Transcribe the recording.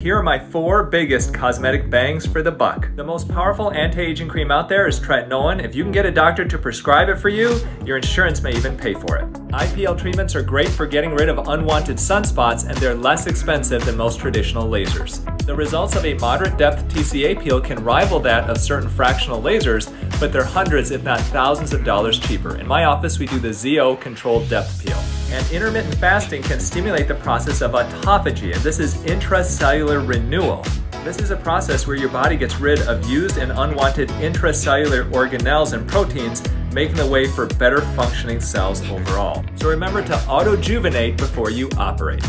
Here are my four biggest cosmetic bangs for the buck. The most powerful anti-aging cream out there is tretinoin. If you can get a doctor to prescribe it for you, your insurance may even pay for it. IPL treatments are great for getting rid of unwanted sunspots and they're less expensive than most traditional lasers. The results of a moderate depth TCA peel can rival that of certain fractional lasers, but they're hundreds if not thousands of dollars cheaper. In my office, we do the ZO controlled depth peel. And intermittent fasting can stimulate the process of autophagy, and this is intracellular renewal. This is a process where your body gets rid of used and unwanted intracellular organelles and proteins, making the way for better functioning cells overall. So remember to autojuvenate before you operate.